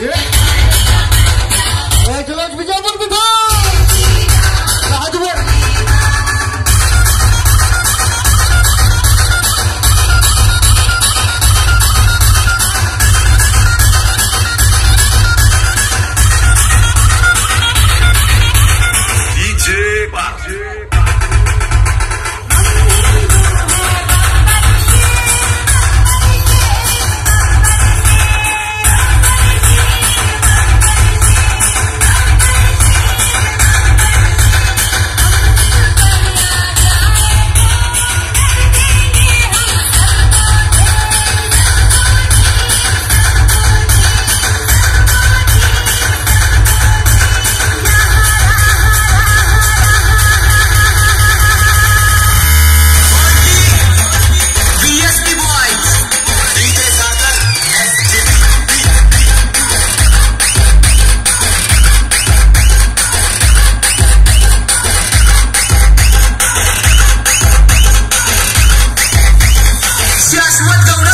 Eh, what the